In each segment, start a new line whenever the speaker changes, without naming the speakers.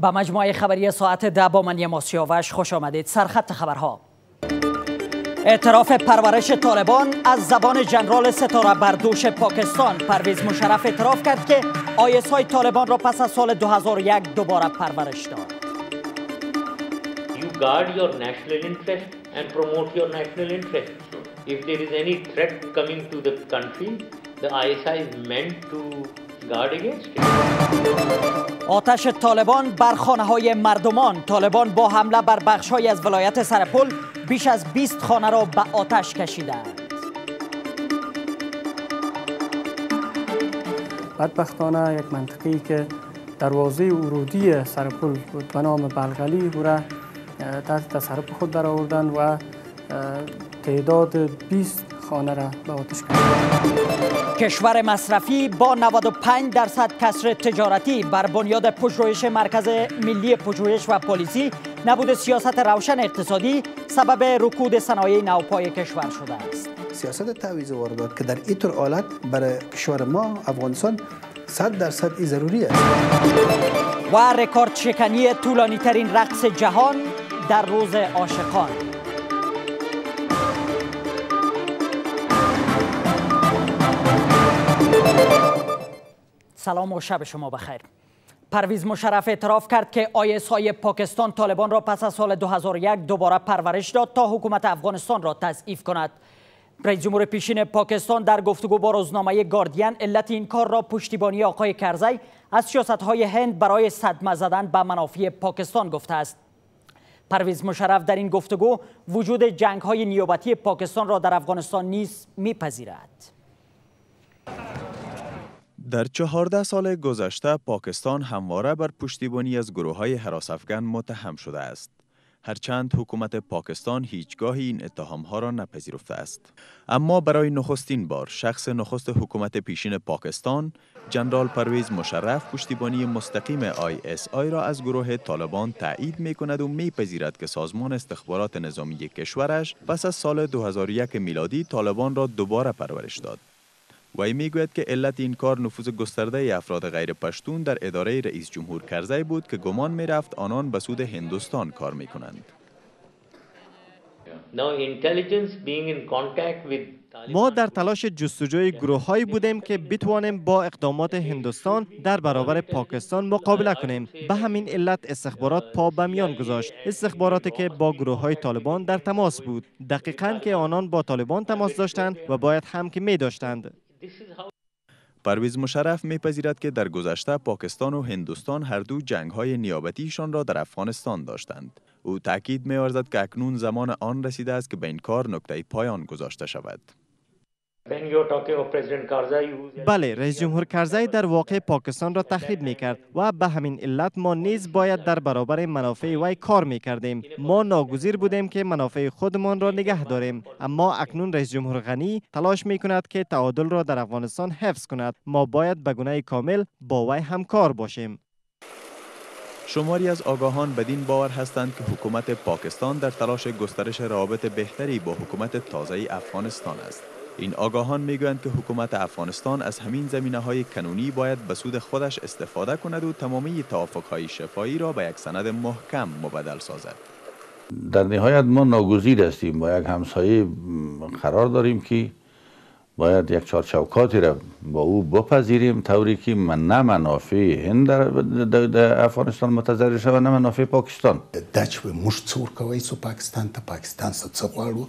به مجموعه خبری ساعت ده با من یما سیاوش خوش آمدید سرخط خبرها اعتراف پرورش طالبان از زبان جنرال ستاره بردوش پاکستان پرویز مشرف اعتراف کرد که آیس های طالبان را پس از سال 2001 دوباره پرورش داد.
If there is any threat coming to the country, the ISI is meant to.
آتش طالبان بر خانه های مردمان. طالبان با حمله بر بخش های از ولایت سرپل بیش از 20 خانه را به آتش کشیدند.
بدبختانه یک منطقی که دروازه ورودی سرپل بود به نام بلغلی او را تحت تصرف خود در آوردن و تعداد 20 خانه را به آتش کشیدند.
کشور مصرفی با 95 درصد کسر تجارتی بر بنیاد پژوهش مرکز ملی پژوهش و پلیسی نبود سیاست روشن اقتصادی سبب رکود صنایع نوپای کشور شده است.
سیاست تعویض واردات که در این طور حالت برای کشور ما افغانستان 100 درصد ای ضروری است.
و رکورد شکنی طولانی ترین رقص جهان در روز عاشقان. سلام و شب شما بخیر. پرویز مشرف اعتراف کرد که آیس های پاکستان طالبان را پس از سال 2001 دوباره پرورش داد تا حکومت افغانستان را تضعیف کند. رئیس جمهور پیشین پاکستان در گفتگو با روزنامه گاردین علت این کار را پشتیبانی آقای کرزی از سیاست های هند برای صدمه زدن به منافع پاکستان گفته است. پرویز مشرف در این گفتگو وجود جنگ های نیابتی پاکستان را در افغانستان نیز میپذیرد.
در چهارده سال گذشته پاکستان همواره بر پشتیبانی از گروه های هراس افگن متهم شده است. هرچند حکومت پاکستان هیچگاه این اتهام ها را نپذیرفته است. اما برای نخستین بار شخص نخست حکومت پیشین پاکستان جنرال پرویز مشرف پشتیبانی مستقیم ISI را از گروه طالبان تایید می کند و می پذیرد که سازمان استخبارات نظامی کشورش پس از سال 2001 میلادی طالبان را دوباره پرورش داد. وی می‌گوید که علت این کار نفوذ گسترده افراد غیر پشتون در اداره رئیس جمهور کرزی بود که گمان می رفت آنان به سود هندوستان کار می کنند.
ما در تلاش جستجوی گروه هایی بودیم که بتوانیم با اقدامات هندوستان در برابر پاکستان مقابله کنیم. به همین علت استخبارات پا به میان گذاشت. استخباراتی که با گروه های طالبان در تماس بود. دقیقا که آنان با طالبان تماس داشتند و باید هم که می داشتند
پرویز مشرف میپذیرد که در گذشته پاکستان و هندوستان هر دو جنگ های نیابتیشان را در افغانستان داشتند. او تاکید می‌ورزد که اکنون زمان آن رسیده است که به این کار نکته پایان گذاشته شود.
بله رئیس جمهور کرزی در واقع پاکستان را تخریب می کرد و به همین علت ما نیز باید در برابر منافع وی کار می کردیم ما ناگزیر بودیم که منافع خودمان را نگه داریم. اما اکنون رئیس جمهور غنی تلاش می کند که تعادل را در افغانستان حفظ کند. ما باید به گونه کامل با وی همکار باشیم.
شماری از آگاهان بدین باور هستند که حکومت پاکستان در تلاش گسترش روابط بهتری با حکومت تازه افغانستان است. این آگاهان می‌گویند که حکومت افغانستان از همین زمینه های کنونی باید به سود خودش استفاده کند و تمامی توافق های شفایی را به یک سند محکم مبدل سازد.
در نهایت ما ناگزیر هستیم با یک همسایه قرار داریم که باید یک چارچوکاتی را با او بپذیریم طوری که نه منافع هند در, افغانستان متضرر شود نه منافع پاکستان.
دا چې موږ څه ورکوی سو پاکستان ته پاکستان څه څه غواړو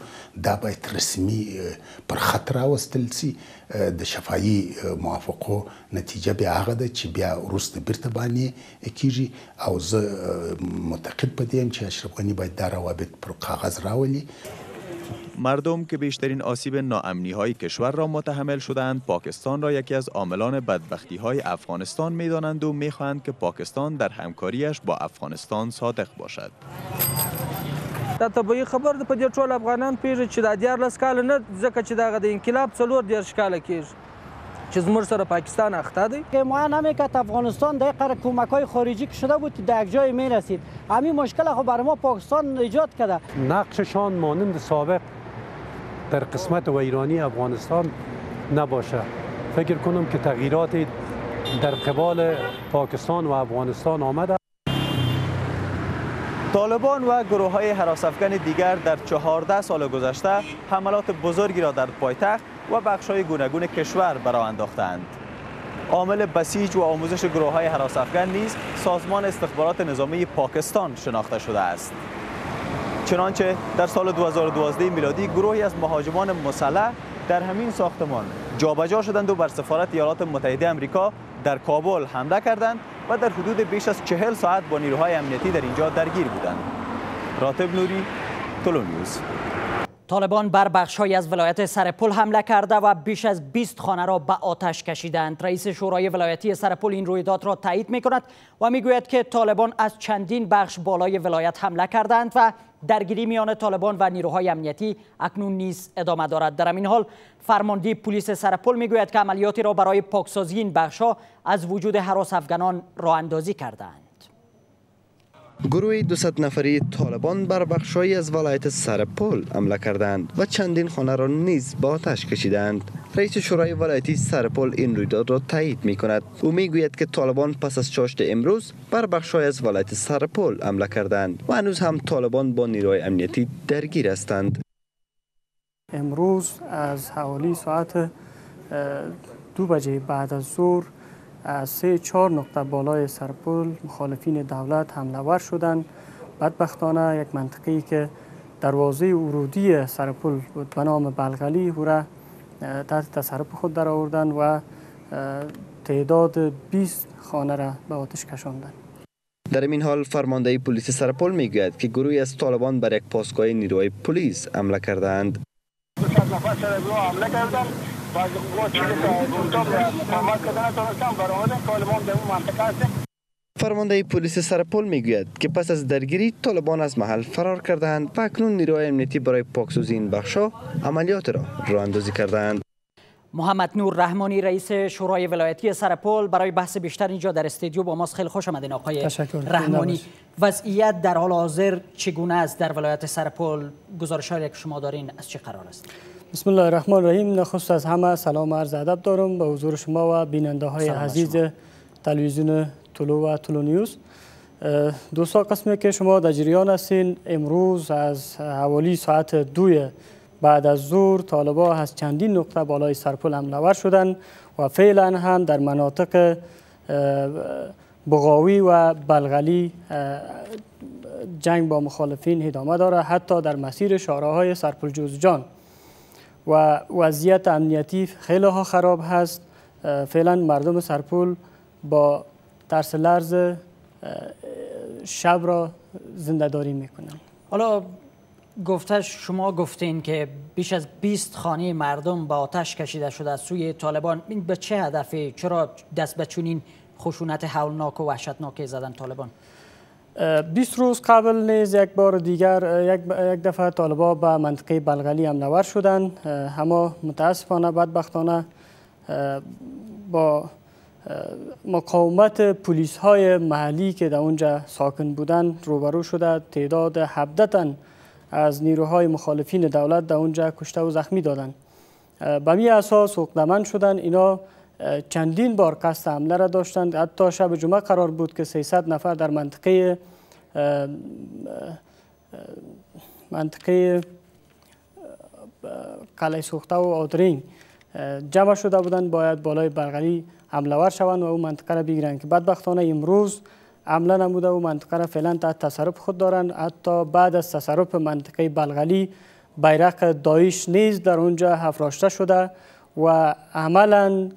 دا باید رسمي پر خط راوستل سي. د شفایي موافقو نتیجه بیا هغه ده چې بیا وروسته بیرته باندې کیږي. او زه معتقد په دې یم چې اشرف غني باید دا روابط پر کاغذ راولي
مردم که بیشترین آسیب ناامنی های کشور را متحمل شدند پاکستان را یکی از عاملان بدبختی های افغانستان می دانند و می خواهند که پاکستان در همکاریش با افغانستان صادق باشد.
دا طبیعي خبر ده په دې ټول افغانان پیژني چې دا دیارلس کاله نه ځکه چې دغه د انقلاب څلور دیارش کاله کېږي چې زموږ سره پاکستان اخته دی؟
که ما نمی‌کرد افغانستان در قرار کمک های خارجی که شده بود در یک جای می رسید. همین مشکل خب برای ما پاکستان ایجاد کرده.
نقششان مانند سابق در قسمت ویرانی افغانستان نباشه. فکر کنم که تغییرات در قبال پاکستان و افغانستان آمده.
طالبان و گروه های حراسفگن دیگر در چهارده سال گذشته حملات بزرگی را در پایتخت و بخش های گوناگون کشور برا انداختند. عامل بسیج و آموزش گروه های حراسفگن نیز سازمان استخبارات نظامی پاکستان شناخته شده است. چنانچه در سال 2012 میلادی گروهی از مهاجمان مسلح در همین ساختمان جابجا شدند و بر سفارت ایالات متحده امریکا در کابل حمله کردند و در حدود بیش از چهل ساعت با نیروهای امنیتی در اینجا درگیر بودند. راتب نوری، تولو نیوز.
طالبان بر بخشهایی از ولایت سرپل حمله کرده و بیش از 20 خانه را به آتش کشیدند. رئیس شورای ولایتی سرپل این رویداد را تایید می کند و می گوید که طالبان از چندین بخش بالای ولایت حمله کردند و درگیری میان طالبان و نیروهای امنیتی اکنون نیز ادامه دارد. در این حال فرماندهی پلیس سرپل می گوید که عملیاتی را برای پاکسازی این بخشها از وجود حراس افغانان راه اندازی کردند.
گروه 200 نفری طالبان بر بخشهایی از ولایت سرپل حمله کردند و چندین خانه را نیز با آتش کشیدند. رئیس شورای ولایتی سرپل این رویداد را تایید می کند او می گوید که طالبان پس از چاشت امروز بر بخشهای از ولایت سرپل حمله کردند و هنوز هم طالبان با نیروی امنیتی درگیر هستند.
امروز از حوالی ساعت دو بجه بعد از ظهر از سه چهار نقطه بالای سرپل مخالفین دولت حمله ور شدند. بدبختانه یک منطقی که دروازه ورودی سرپل بود به نام بلغلی او را تحت تصرف خود در آوردن و تعداد 20 خانه را به آتش کشاندند.
در این حال فرمانده پلیس سرپل می‌گوید که گروهی از طالبان بر یک پاسگاه نیروی پلیس حمله کردند. حمله کردند. فرمانده پلیس سرپل می‌گوید که پس از درگیری طالبان از محل فرار کردند و اکنون نیروهای امنیتی برای پاکسازی این بخشا عملیات را راه اندازی کردند
محمد نور رحمانی رئیس شورای ولایتی سرپل برای بحث بیشتر اینجا در استودیو با ماست. خیلی خوش آمدین آقای رحمانی. وضعیت در حال حاضر چگونه است در ولایت سرپل؟ گزارش که شما دارین از چه قرار است؟
بسم الله الرحمن الرحیم نخست از همه سلام عرض ادب دارم به حضور شما و بیننده های عزیز تلویزیون طلو و طلو نیوز دوستا قسمی که شما در جریان هستین امروز از حوالی ساعت دوی بعد از ظهر طالبا از چندین نقطه بالای سرپل حمله ور شدند و فعلا هم در مناطق بغاوی و بلغلی جنگ با مخالفین ادامه داره حتی در مسیر شارعهای سرپل جوزجان و وضعیت امنیتی خیلی ها خراب هست. فعلا مردم سرپول با ترس لرز شب را زنده داری می‌کنن.
حالا گفته شما گفتین که بیش از 20 خانه مردم با آتش کشیده شده از سوی طالبان. این به چه هدفی؟ چرا دست به چنین خشونت هولناک و وحشتناک زدن طالبان؟
20 روز قبل نیز یک بار دیگر یک, یک دفعه طالبا به منطقه بلغلی حمله ور شدند. اما متاسفانه بدبختانه با مقاومت پلیس های محلی که در اونجا ساکن بودن روبرو شده. تعداد 17 تن از نیروهای مخالفین دولت در اونجا کشته و زخمی دادند. به می اساس حقدمند شدن اینا چندین بار قصد حمله را داشتند. حتی شب جمعه قرار بود که 300 نفر در منطقه منطقه قلعه سوخته و آدرین جمع شده بودند. باید بالای برغلی حمله ور شوند و او منطقه را بگیرند. که بدبختانه امروز حمله نموده و منطقه را فعلا تحت تصرف خود دارند. حتی بعد از تصرف منطقه بلغلی بیرق دایش نیز در اونجا افراشته شده و عملا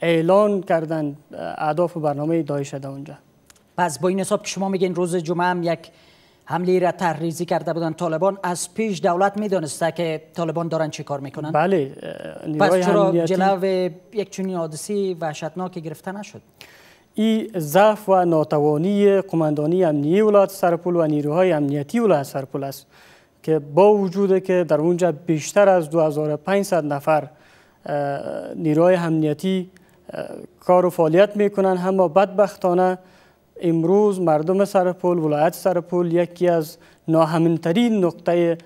اعلان کردن اهداف برنامه دایش در اونجا.
پس با این حساب که شما میگین روز جمعه هم یک حمله را تحریزی کرده بودن طالبان از پیش دولت می‌دونسته که طالبان دارن چه کار می‌کنن؟
بله
پس چرا جلو یک چنین حادثی وحشتناک گرفته نشد؟
این ضعف و ناتوانی قماندانی امنیتی ولایت سرپل و نیروهای امنیتی ولایت سرپل است که با وجود که در اونجا بیشتر از 2500 نفر نیروهای امنیتی کار و فعالیت می‌کنن. اما بدبختانه امروز مردم سرپول ولایت سرپول یکی از ناهمنترین نقطه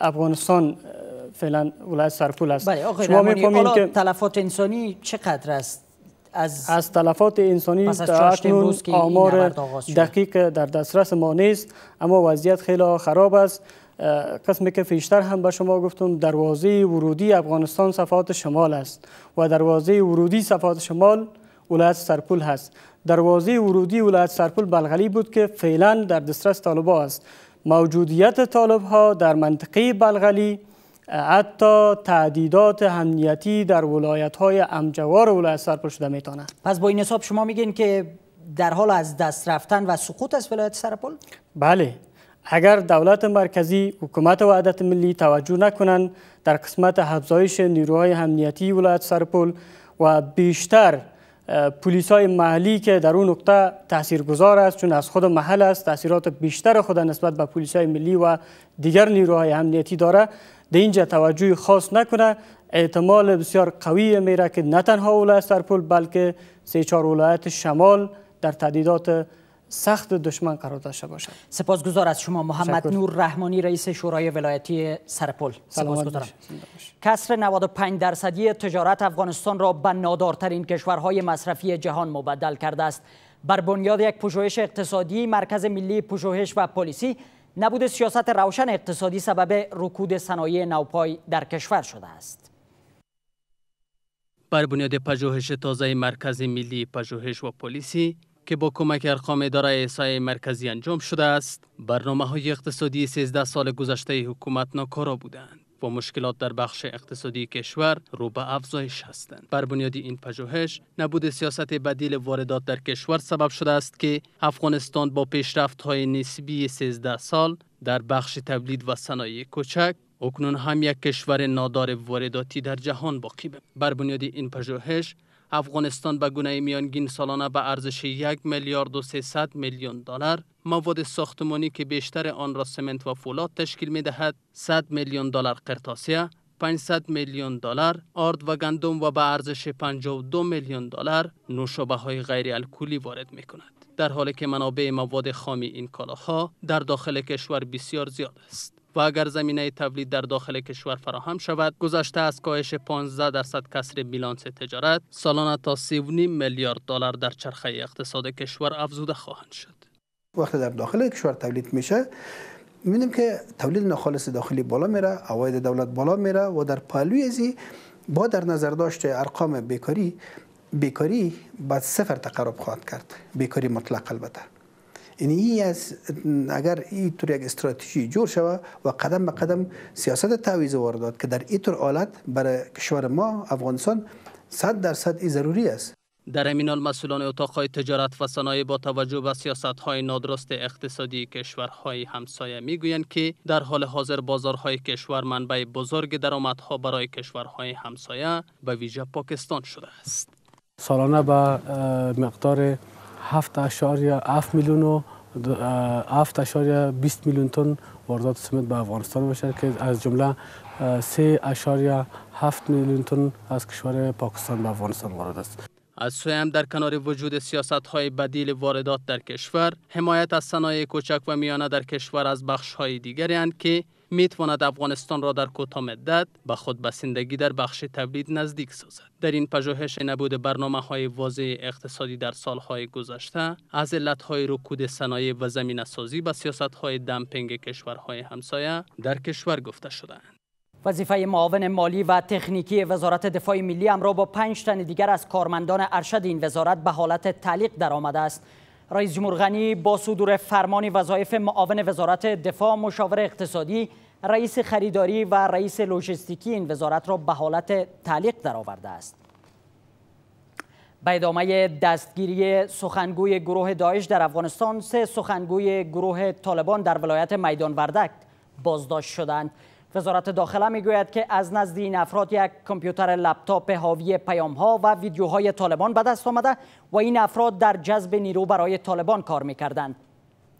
افغانستان فعلا ولایت سرپول است.
بله آقای شما که تلفات انسانی چقدر است؟ از
از تلفات انسانی اکنون آمار دقیق در دسترس ما نیست. اما وضعیت خیلی خراب است. قسمی که پیشتر هم به شما گفتم دروازه ورودی افغانستان صفات شمال است و دروازه ورودی صفات شمال ولایت سرپول هست. دروازه ورودی ولایت سرپول بلغلی بود که فعلا در دسترس طالبا است. موجودیت طالب ها در منطقه بلغلی حتی تعدیدات امنیتی در ولایت های امجوار ولایت سرپل شده می‌تونه
پس با این حساب شما میگین که در حال از دست رفتن و سقوط است ولایت سرپل؟
بله. اگر دولت مرکزی حکومت وحدت ملی توجه نکنند در قسمت افزایش نیروهای امنیتی ولایت سرپل و بیشتر پلیس های محلی که در اون نقطه تاثیرگذار است چون از خود محل است تاثیرات بیشتر خود نسبت به پلیس های ملی و دیگر نیروهای امنیتی داره در اینجا توجه خاص نکنه. احتمال بسیار قوی میره که نه تنها ولایت سرپل بلکه سه چهار ولایت شمال در تعدیدات سخت دشمن قرار داشته باشد.
سپاسگزار از شما محمد نور رحمانی رئیس شورای ولایتی سرپل. سپاسگزارم کسر 95 درصدی تجارت افغانستان را به نادارترین کشورهای مصرفی جهان مبدل کرده است. بر بنیاد یک پژوهش اقتصادی مرکز ملی پژوهش و پلیسی نبود سیاست روشن اقتصادی سبب رکود صنایع نوپای در کشور شده است.
بر بنیاد پژوهش تازه مرکز ملی پژوهش و پلیسی که با کمک ارقام اداره ایسای مرکزی انجام شده است برنامه های اقتصادی 13 سال گذشته حکومت ناکارا بودند. و مشکلات در بخش اقتصادی کشور رو به افزایش هستند. بر بنیاد این پژوهش نبود سیاست بدیل واردات در کشور سبب شده است که افغانستان با پیشرفت های نسبی 13 سال در بخش تولید و صنایع کوچک اکنون هم یک کشور نادار وارداتی در جهان باقی بر بنیاد این پژوهش افغانستان به گونه میانگین سالانه به ارزش یک میلیارد و 300 میلیون دلار مواد ساختمانی که بیشتر آن را سمنت و فولاد تشکیل می دهد 100 میلیون دلار قرطاسیه 500 میلیون دلار آرد و گندم و به ارزش 52 میلیون دلار نوشابه های غیر الکلی وارد می کند در حالی که منابع مواد خامی این کالاها در داخل کشور بسیار زیاد است. و اگر زمینه تولید در داخل کشور فراهم شود گذشته از کاهش 15 درصد کسر بیلانس تجارت سالانه تا 3.5 میلیارد دلار در چرخه اقتصاد کشور افزوده خواهند شد.
وقتی در داخل کشور تولید میشه می‌بینیم که تولید ناخالص داخلی بالا میره عواید دولت بالا میره و در پهلوی ازی با در نظر داشت ارقام بیکاری بیکاری بعد صفر تقرب خواهد کرد. بیکاری مطلق البته. یعنی ای از اگر این طور یک استراتژی جور شود و قدم به قدم سیاست تعویض واردات که در این طور حالت برای کشور ما افغانستان 100 درصد ای ضروری است.
در همین حال مسئولان اتاقهای تجارت و صنایع با توجه به سیاست های نادرست اقتصادی کشورهای همسایه می‌گویند که در حال حاضر بازارهای کشور منبع بزرگ درآمدها برای کشورهای همسایه به ویژه پاکستان شده است.
سالانه به مقدار 7.7 میلیون و 7.20 میلیون تن واردات سمنت به افغانستان باشه که از جمله 3.7 میلیون تن از کشور پاکستان به افغانستان وارد است.
از سوی هم در کنار وجود سیاست های بدیل واردات در کشور حمایت از صنایع کوچک و میانه در کشور از بخش های دیگری که می تواند افغانستان را در کوتاه مدت به خود بسندگی در بخش تولید نزدیک سازد. در این پژوهش نبود برنامه های واضح اقتصادی در سالهای گذشته از علت های رکود صنایع و زمین سازی به سیاست های دمپینگ کشورهای همسایه در کشور گفته شدند
وظیفه معاون مالی و تکنیکی وزارت دفاع ملی را با پنج تن دیگر از کارمندان ارشد این وزارت به حالت تعلیق درآمده است. رئیس جمهور غنی با صدور فرمان وظایف معاون وزارت دفاع مشاور اقتصادی رئیس خریداری و رئیس لوجستیکی این وزارت را به حالت تعلیق درآورده است. به ادامه دستگیری سخنگوی گروه داعش در افغانستان سه سخنگوی گروه طالبان در ولایت میدان وردک بازداشت شدند. وزارت داخله می‌گوید که از نزد این افراد یک کامپیوتر لپتاپ حاوی پیام ها و ویدیوهای طالبان به دست آمده و این افراد در جذب نیرو برای طالبان کار می‌کردند.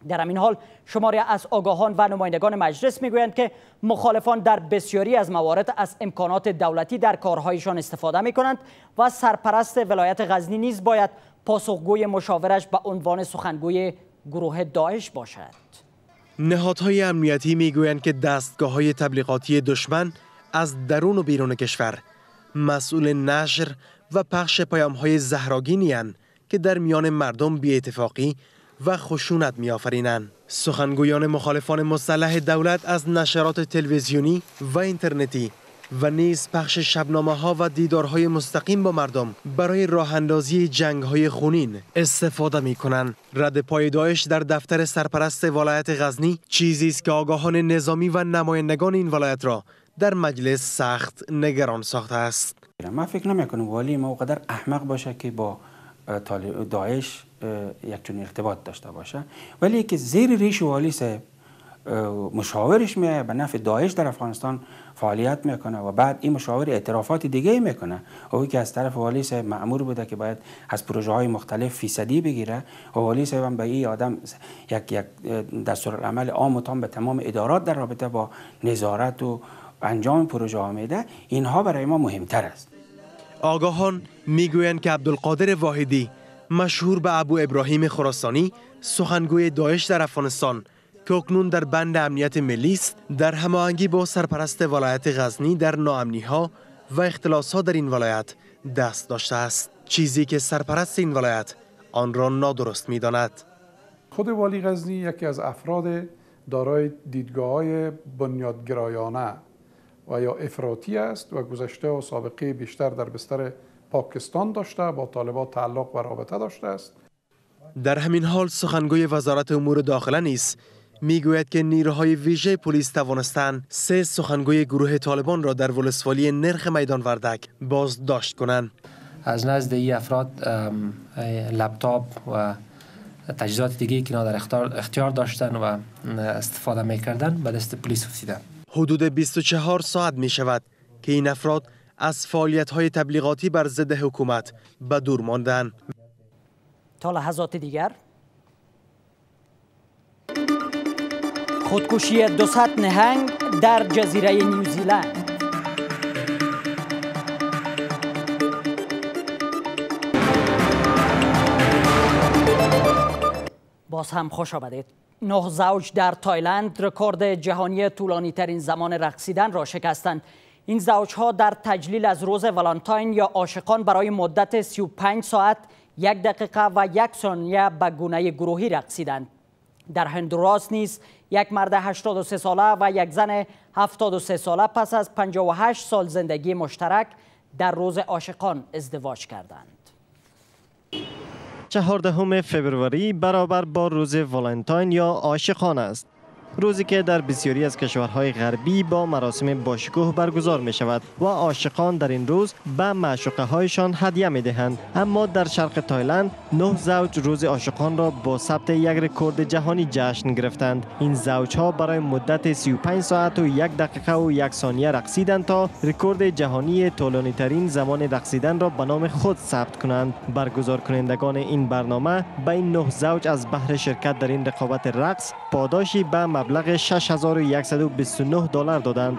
در همین حال شماری از آگاهان و نمایندگان مجلس می‌گویند که مخالفان در بسیاری از موارد از امکانات دولتی در کارهایشان استفاده می کنند و سرپرست ولایت غزنی نیز باید پاسخگوی مشاورش به عنوان سخنگوی گروه داعش باشد.
نهادهای امنیتی می‌گویند که دستگاه های تبلیغاتی دشمن از درون و بیرون کشور مسئول نشر و پخش پیام های زهراگینی که در میان مردم اتفاقی و خشونت می آفرینند. سخنگویان مخالفان مسلح دولت از نشرات تلویزیونی و اینترنتی و نیز پخش شبنامه ها و دیدارهای مستقیم با مردم برای راه اندازی جنگ های خونین استفاده می کنند. رد پای داعش در دفتر سرپرست ولایت غزنی چیزی است که آگاهان نظامی و نمایندگان این ولایت را در مجلس سخت نگران ساخته است.
من فکر نمی کنم والی ما قدر احمق باشه که با داعش یک چون ارتباط داشته باشه. ولی که زیر ریش والی صاحب مشاورش میه به نفع داعش در افغانستان فعالیت می‌کنه و بعد این مشاور اعترافات دیگه می‌کنه. او که از طرف والی صاحب معمور بوده که باید از پروژه های مختلف فیصدی بگیره. و والی صاحب هم به این آدم یک یک دستور عمل عام و تام به تمام ادارات در رابطه با نظارت و انجام پروژه ها میده اینها برای ما مهمتر است.
آگاهان می‌گویند که عبدالقادر واحدی مشهور به ابو ابراهیم خراسانی سخنگوی داعش در افغانستان که اکنون در بند امنیت ملی است در هماهنگی با سرپرست ولایت غزنی در ناامنی ها و اختلاس ها در این ولایت دست داشته است چیزی که سرپرست این ولایت آن را نادرست می داند.
خود والی غزنی یکی از افراد دارای دیدگاه های بنیادگرایانه و یا افراطی است و گذشته و سابقه بیشتر در بستر پاکستان داشته با طالبان تعلق و رابطه داشته است.
در همین حال سخنگوی وزارت امور داخله نیست می‌گوید که نیروهای ویژه پلیس توانستند سه سخنگوی گروه طالبان را در ولسوالی نرخ میدان وردک بازداشت کنند.
از نزد این افراد لپتاپ و تجهیزات دیگه که در اختیار داشتن و استفاده می‌کردن به دست پلیس افتیدن
حدود 24 ساعت می شود که این افراد از فعالیت های تبلیغاتی بر ضد حکومت به دور ماندن
تا لحظات دیگر. خودکشی 200 نهنگ در جزیره نیوزیلند باز هم خوش آمدید. نه زوج در تایلند رکورد جهانی طولانی ترین زمان رقصیدن را شکستند این زوج ها در تجلیل از روز ولانتاین یا عاشقان برای مدت 35 ساعت یک دقیقه و یک ثانیه به گونه گروهی رقصیدند در هندوراس نیز یک مرد 83 ساله و یک زن 73 ساله پس از 58 سال زندگی مشترک در روز عاشقان ازدواج کردند.
چهاردهم فبروری برابر با روز ولنتاین یا عاشقان است. روزی که در بسیاری از کشورهای غربی با مراسم باشکوه برگزار می شود و عاشقان در این روز به معشوقه هایشان هدیه می دهند اما در شرق تایلند نه زوج روز عاشقان را با ثبت یک رکورد جهانی جشن گرفتند. این زوج ها برای مدت 35 ساعت و یک دقیقه و یک ثانیه رقصیدند تا رکورد جهانی طولانی ترین زمان رقصیدن را به نام خود ثبت کنند. برگزار کنندگان این برنامه به این نه زوج از بهر شرکت در این رقابت رقص پاداشی به مبلغ 6129 دلار دادند.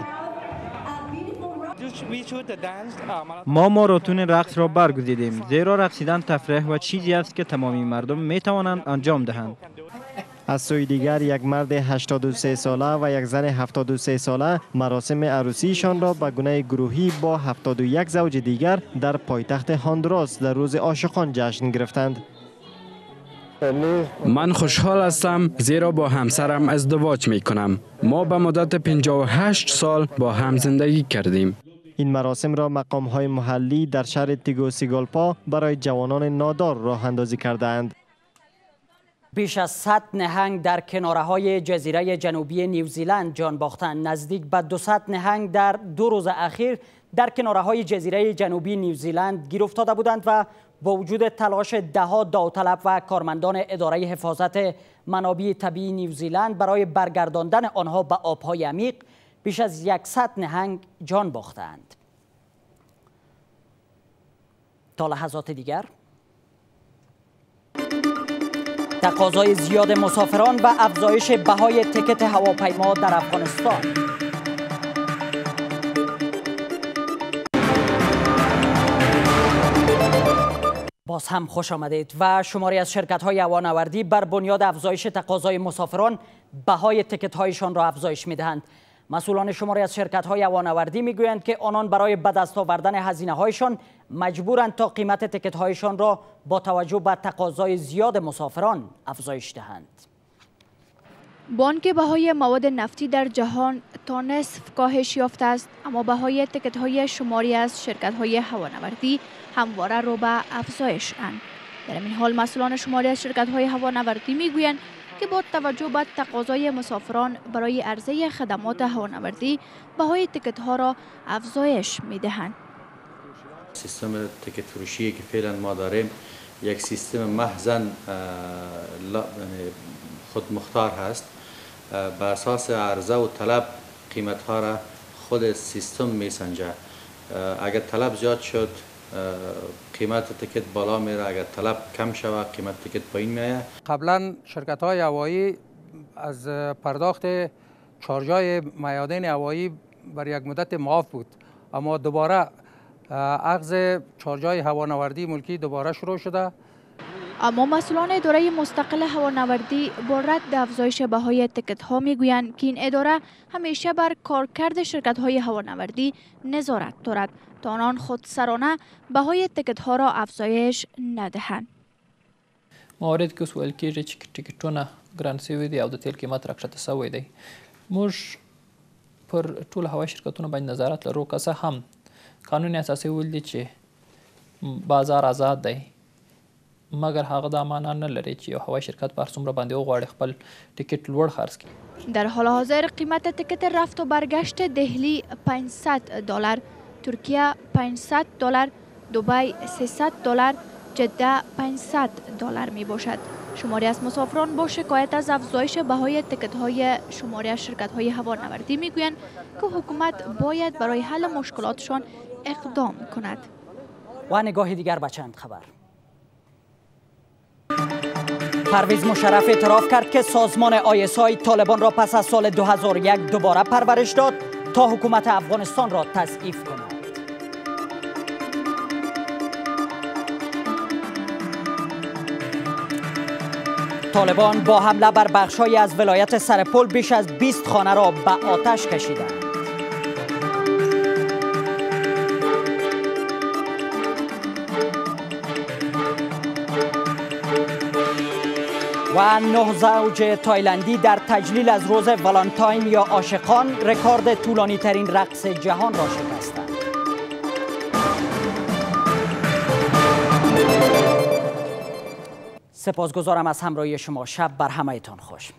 ما ماراتون رقص را برگزیدیم زیرا رقصیدن تفریح و چیزی است که تمامی مردم می توانند انجام دهند
از سوی دیگر یک مرد 83 ساله و یک زن 73 ساله مراسم عروسیشان را به گونه گروهی با 71 زوج دیگر در پایتخت هاندراس در روز عاشقان جشن گرفتند.
من خوشحال هستم زیرا با همسرم ازدواج می کنم. ما به مدت 58 سال با هم زندگی کردیم.
این مراسم را مقام های محلی در شهر تیگو سیگالپا برای جوانان نادار راه اندازی کردند.
بیش از 100 نهنگ در کناره های جزیره جنوبی نیوزیلند جان باختند. نزدیک به 200 نهنگ در دو روز اخیر در کناره های جزیره جنوبی نیوزیلند گیر افتاده بودند و با وجود تلاش دهها داوطلب و کارمندان اداره حفاظت منابع طبیعی نیوزیلند برای برگرداندن آنها به آبهای عمیق بیش از یکصد نهنگ جان باختند. تا لحظات دیگر. تقاضای زیاد مسافران و افزایش بهای تکت هواپیما در افغانستان. باز هم خوش آمدید و شماری از شرکت های هوانوردی بر بنیاد افزایش تقاضای مسافران بهای تکت هایشان را افزایش می دهند مسئولان شماری از شرکت های هوانوردی می‌گویند که آنان برای به دست آوردن هزینه هایشان مجبورند تا قیمت تکت هایشان را با توجه به تقاضای زیاد مسافران افزایش دهند.
بانک بهای مواد نفتی در جهان تا نصف کاهش یافته است اما بهای تکت های شماری از شرکت های هوانوردی همواره رو به افزایش اند. در این حال مسئولان شماری از شرکت های هوانوردی می‌گویند که با توجه به تقاضای مسافران برای عرضه خدمات هوانوردی بهای تکت ها را افزایش می دهند.
سیستم تکت فروشی که فعلا ما داریم یک سیستم محزن خود مختار هست بر اساس عرضه و طلب قیمت ها را خود سیستم می سنجه اگر طلب زیاد شد قیمت تکت بالا میره اگر طلب کم شود قیمت تکت پایین میایه
قبلا شرکت های هوایی از پرداخت چارجای میادین هوایی بر یک مدت معاف بود. اما دوباره اخذ چارجای هوانوردی ملکی دوباره شروع شده.
اما مسئولان اداره مستقل هوانوردی با رد افزایش بهای تکت ها میگویند که این اداره همیشه بر کارکرد شرکت های هوانوردی نظارت دارد. تا آنان خودسرانه بهای تکت ها را افزایش ندهند.
موارد که سوال کیږي چې ټیکټونه ګران شوي دي او د تیل قیمت راکښته شوی دی موږ پر ټول هوایي شرکتونو باندې نظارت لرو. که هم قانون اساسي ویل دي چې بازار آزاد دی مګر هغه دا معنا نه لري چې یو هوایي شرکت پر څومره باندې وغواړي خپل ټیکټ لوړ خرڅ کړي.
در حال حاضر قیمت تکت رفت و برگشت دهلی 500 دلار ترکیه 500 دلار دبی 300 دلار جده 500 دلار می باشد. شماری از مسافران با شکایت از افزایش بهای تکت های شماری از شرکت های هوانوردی می گویند که حکومت باید برای حل مشکلاتشان اقدام کند.
و نگاه دیگر به چند خبر. پرویز مشرف اعتراف کرد که سازمان آیسای طالبان را پس از سال 2001 دوباره پرورش داد تا حکومت افغانستان را تضعیف کند طالبان با حمله بر بخشهایی از ولایت سرپل بیش از 20 خانه را به آتش کشیدند. و نه زوج تایلندی در تجلیل از روز والانتاین یا عاشقان رکورد طولانی ترین رقص جهان را شکستند. سپاسگزارم از همراهی شما شب بر همهتان خوش